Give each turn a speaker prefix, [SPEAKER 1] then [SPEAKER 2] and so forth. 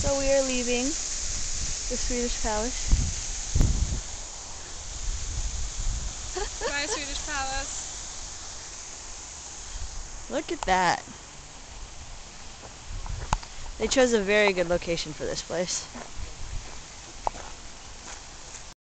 [SPEAKER 1] So we are leaving the Swedish Palace.
[SPEAKER 2] Bye, Swedish Palace.
[SPEAKER 1] Look at that. They chose a very good location for this place.